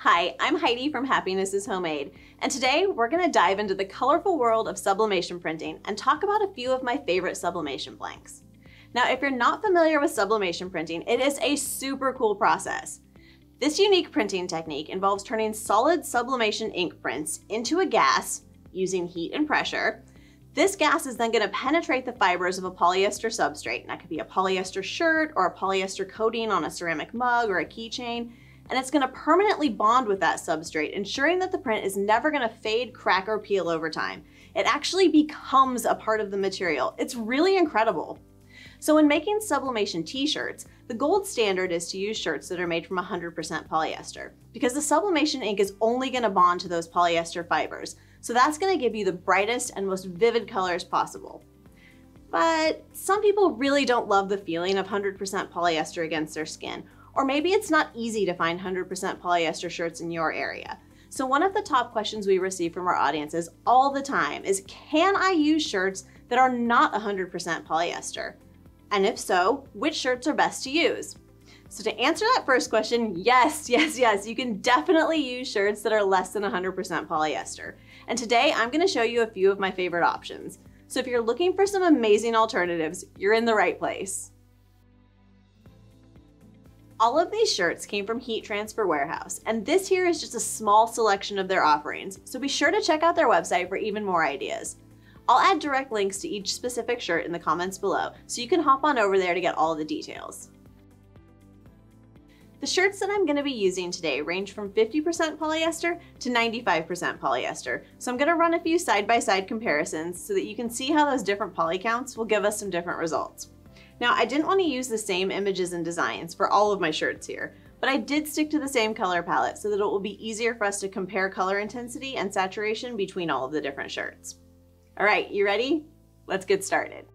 Hi, I'm Heidi from Happiness is Homemade, and today we're going to dive into the colorful world of sublimation printing and talk about a few of my favorite sublimation blanks. Now, if you're not familiar with sublimation printing, it is a super cool process. This unique printing technique involves turning solid sublimation ink prints into a gas using heat and pressure. This gas is then going to penetrate the fibers of a polyester substrate, and that could be a polyester shirt or a polyester coating on a ceramic mug or a keychain, and it's gonna permanently bond with that substrate, ensuring that the print is never gonna fade, crack, or peel over time. It actually becomes a part of the material. It's really incredible. So when making sublimation t-shirts, the gold standard is to use shirts that are made from 100% polyester because the sublimation ink is only gonna bond to those polyester fibers. So that's gonna give you the brightest and most vivid colors possible. But some people really don't love the feeling of 100% polyester against their skin or maybe it's not easy to find 100% polyester shirts in your area. So one of the top questions we receive from our audiences all the time is, can I use shirts that are not 100% polyester? And if so, which shirts are best to use? So to answer that first question, yes, yes, yes, you can definitely use shirts that are less than 100% polyester. And today I'm gonna show you a few of my favorite options. So if you're looking for some amazing alternatives, you're in the right place. All of these shirts came from Heat Transfer Warehouse, and this here is just a small selection of their offerings, so be sure to check out their website for even more ideas. I'll add direct links to each specific shirt in the comments below, so you can hop on over there to get all the details. The shirts that I'm going to be using today range from 50% polyester to 95% polyester, so I'm going to run a few side-by-side -side comparisons so that you can see how those different poly counts will give us some different results. Now I didn't want to use the same images and designs for all of my shirts here, but I did stick to the same color palette so that it will be easier for us to compare color intensity and saturation between all of the different shirts. All right, you ready? Let's get started.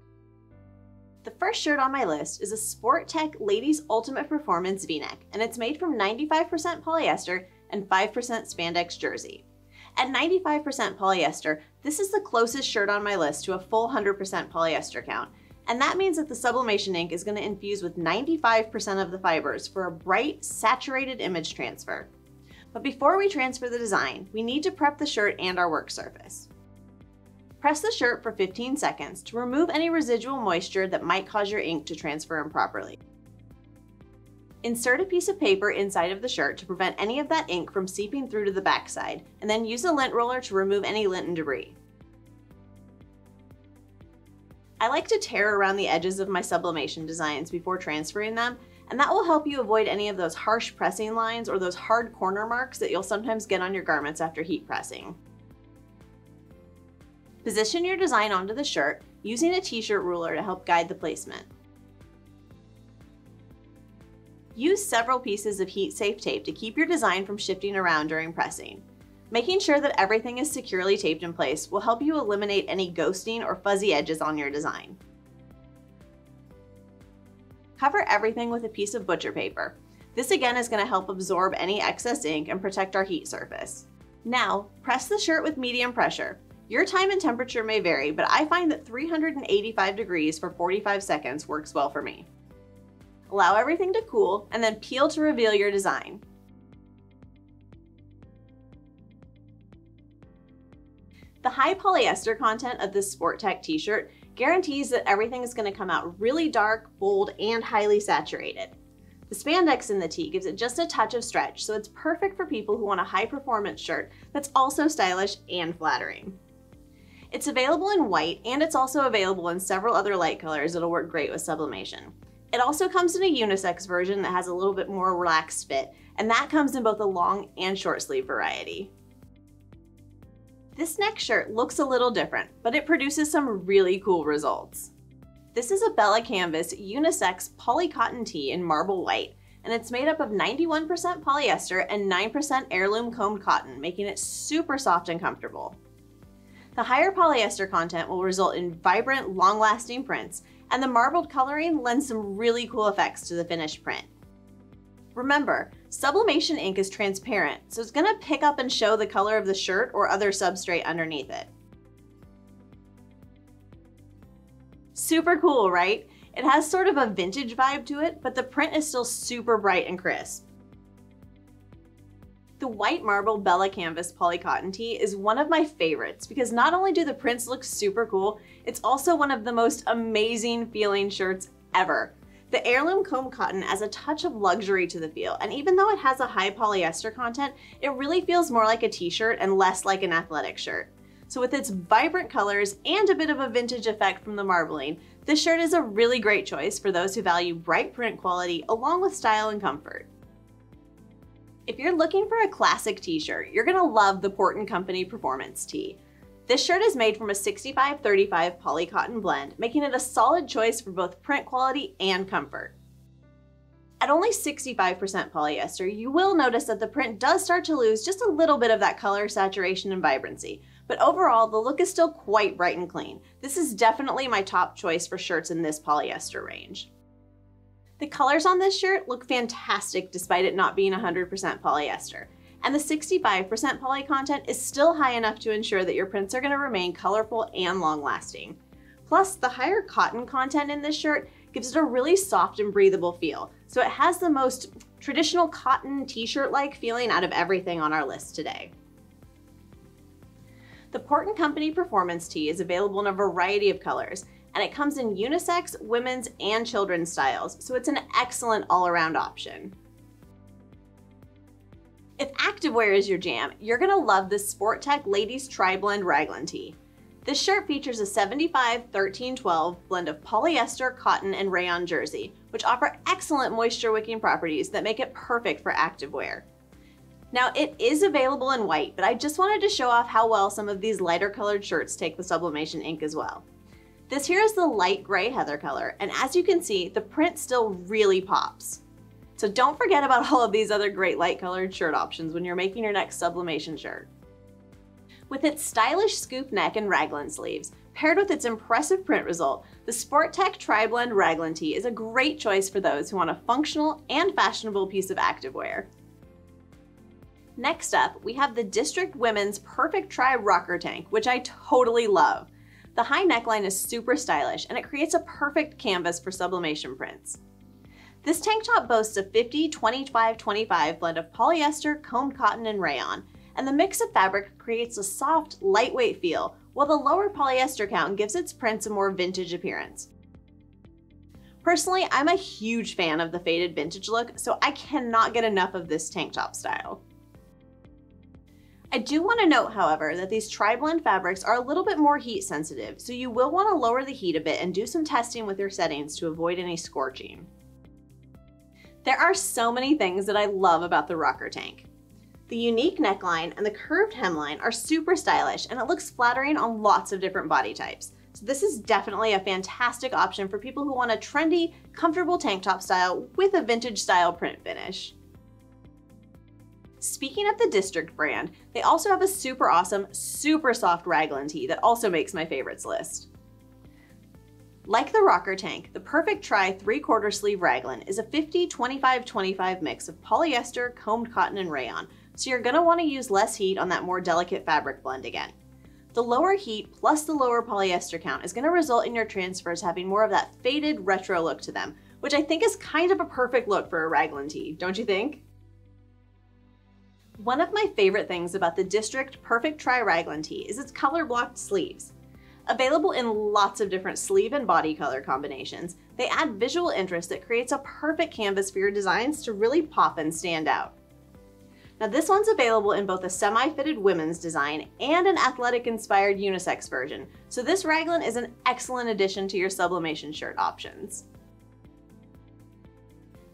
The first shirt on my list is a Sport-Tek Ladies Ultimate Performance V-neck, and it's made from 95% polyester and 5% spandex jersey. At 95% polyester, this is the closest shirt on my list to a full 100% polyester count, and that means that the sublimation ink is going to infuse with 95% of the fibers for a bright, saturated image transfer. But before we transfer the design, we need to prep the shirt and our work surface. Press the shirt for 15 seconds to remove any residual moisture that might cause your ink to transfer improperly. Insert a piece of paper inside of the shirt to prevent any of that ink from seeping through to the backside, and then use a lint roller to remove any lint and debris. I like to tear around the edges of my sublimation designs before transferring them, and that will help you avoid any of those harsh pressing lines or those hard corner marks that you'll sometimes get on your garments after heat pressing. Position your design onto the shirt using a t-shirt ruler to help guide the placement. Use several pieces of heat-safe tape to keep your design from shifting around during pressing. Making sure that everything is securely taped in place will help you eliminate any ghosting or fuzzy edges on your design. Cover everything with a piece of butcher paper. This again is going to help absorb any excess ink and protect our heat surface. Now, press the shirt with medium pressure. Your time and temperature may vary, but I find that 385 degrees for 45 seconds works well for me. Allow everything to cool and then peel to reveal your design. The high polyester content of this Sport-Tek t-shirt guarantees that everything is gonna come out really dark, bold, and highly saturated. The spandex in the tee gives it just a touch of stretch, so it's perfect for people who want a high performance shirt that's also stylish and flattering. It's available in white, and it's also available in several other light colors that'll work great with sublimation. It also comes in a unisex version that has a little bit more relaxed fit, and that comes in both a long and short sleeve variety. This next shirt looks a little different, but it produces some really cool results. This is a Bella Canvas unisex poly cotton tee in marble white, and it's made up of 91% polyester and 9% heirloom combed cotton, making it super soft and comfortable. The higher polyester content will result in vibrant, long-lasting prints, and the marbled coloring lends some really cool effects to the finished print. Remember, sublimation ink is transparent, so it's gonna pick up and show the color of the shirt or other substrate underneath it. Super cool, right? It has sort of a vintage vibe to it, but the print is still super bright and crisp. The white marble Bella Canvas poly cotton tee is one of my favorites because not only do the prints look super cool, it's also one of the most amazing feeling shirts ever. The heirloom comb cotton adds a touch of luxury to the feel, and even though it has a high polyester content, it really feels more like a t-shirt and less like an athletic shirt. So with its vibrant colors and a bit of a vintage effect from the marbling, this shirt is a really great choice for those who value bright print quality along with style and comfort. If you're looking for a classic t-shirt, you're gonna love the Port & Company Performance Tee. This shirt is made from a 65-35 poly cotton blend, making it a solid choice for both print quality and comfort. At only 65% polyester, you will notice that the print does start to lose just a little bit of that color, saturation, and vibrancy, but overall, the look is still quite bright and clean. This is definitely my top choice for shirts in this polyester range. The colors on this shirt look fantastic despite it not being 100% polyester. And the 65% poly content is still high enough to ensure that your prints are gonna remain colorful and long lasting. Plus, the higher cotton content in this shirt gives it a really soft and breathable feel. So it has the most traditional cotton t-shirt-like feeling out of everything on our list today. The Port & Company Performance Tee is available in a variety of colors, and it comes in unisex, women's, and children's styles, so it's an excellent all-around option. If activewear is your jam, you're gonna love this Sport-Tek Ladies Tri-Blend Raglan Tee. This shirt features a 75-13-12 blend of polyester, cotton, and rayon jersey, which offer excellent moisture wicking properties that make it perfect for activewear. Now it is available in white, but I just wanted to show off how well some of these lighter colored shirts take the sublimation ink as well. This here is the light gray heather color, and as you can see, the print still really pops. So don't forget about all of these other great light colored shirt options when you're making your next sublimation shirt. With its stylish scoop neck and raglan sleeves, paired with its impressive print result, the Sport-Tek Tri-Blend Raglan Tee is a great choice for those who want a functional and fashionable piece of activewear. Next up, we have the District Women's Perfect Tri Rocker Tank, which I totally love. The high neckline is super stylish and it creates a perfect canvas for sublimation prints. This tank top boasts a 50-25-25 blend of polyester, combed cotton, and rayon, and the mix of fabric creates a soft, lightweight feel, while the lower polyester count gives its prints a more vintage appearance. Personally, I'm a huge fan of the faded vintage look, so I cannot get enough of this tank top style. I do want to note, however, that these tri-blend fabrics are a little bit more heat sensitive, so you will want to lower the heat a bit and do some testing with your settings to avoid any scorching. There are so many things that I love about the rocker tank. The unique neckline and the curved hemline are super stylish and it looks flattering on lots of different body types. So this is definitely a fantastic option for people who want a trendy, comfortable tank top style with a vintage style print finish. Speaking of the District brand, they also have a super awesome, super soft raglan tee that also makes my favorites list. Like the rocker tank, the Perfect Tri 3 quarter sleeve raglan is a 50-25-25 mix of polyester, combed cotton, and rayon, so you're gonna wanna use less heat on that more delicate fabric blend again. The lower heat plus the lower polyester count is gonna result in your transfers having more of that faded retro look to them, which I think is kind of a perfect look for a raglan tee, don't you think? One of my favorite things about the District Perfect Tri Raglan tee is its color blocked sleeves. Available in lots of different sleeve and body color combinations, they add visual interest that creates a perfect canvas for your designs to really pop and stand out. Now this one's available in both a semi-fitted women's design and an athletic-inspired unisex version, so this raglan is an excellent addition to your sublimation shirt options.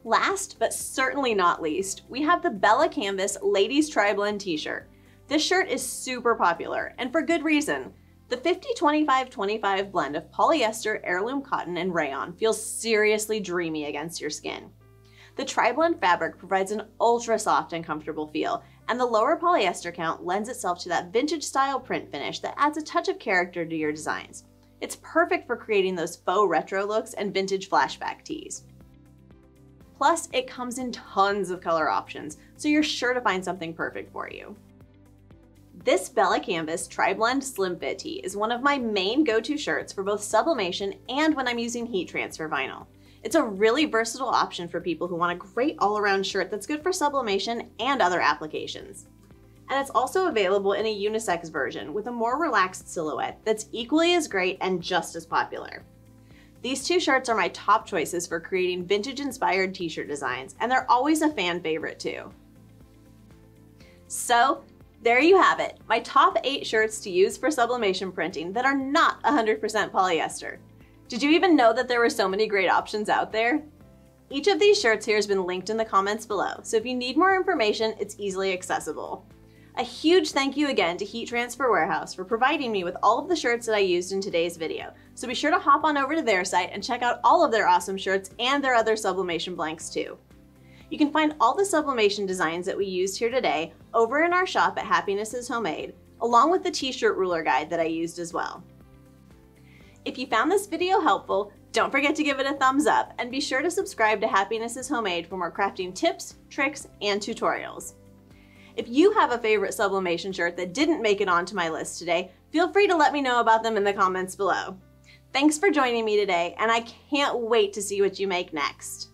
Last, but certainly not least, we have the Bella Canvas Ladies Tri-Blend t-shirt. This shirt is super popular, and for good reason. The 50-25-25 blend of polyester, heirloom cotton, and rayon feels seriously dreamy against your skin. The tri-blend fabric provides an ultra soft and comfortable feel, and the lower polyester count lends itself to that vintage style print finish that adds a touch of character to your designs. It's perfect for creating those faux retro looks and vintage flashback tees. Plus, it comes in tons of color options, so you're sure to find something perfect for you. This Bella Canvas Tri-Blend Slim Fit Tee is one of my main go-to shirts for both sublimation and when I'm using heat transfer vinyl. It's a really versatile option for people who want a great all-around shirt that's good for sublimation and other applications. And it's also available in a unisex version with a more relaxed silhouette that's equally as great and just as popular. These two shirts are my top choices for creating vintage-inspired t-shirt designs, and they're always a fan favorite too. So, there you have it, my top 8 shirts to use for sublimation printing that are not 100% polyester. Did you even know that there were so many great options out there? Each of these shirts here has been linked in the comments below, so if you need more information, it's easily accessible. A huge thank you again to Heat Transfer Warehouse for providing me with all of the shirts that I used in today's video. So be sure to hop on over to their site and check out all of their awesome shirts and their other sublimation blanks too. You can find all the sublimation designs that we used here today over in our shop at Happiness is Homemade, along with the t-shirt ruler guide that I used as well. If you found this video helpful, don't forget to give it a thumbs up and be sure to subscribe to Happiness is Homemade for more crafting tips, tricks, and tutorials. If you have a favorite sublimation shirt that didn't make it onto my list today, feel free to let me know about them in the comments below. Thanks for joining me today, and I can't wait to see what you make next.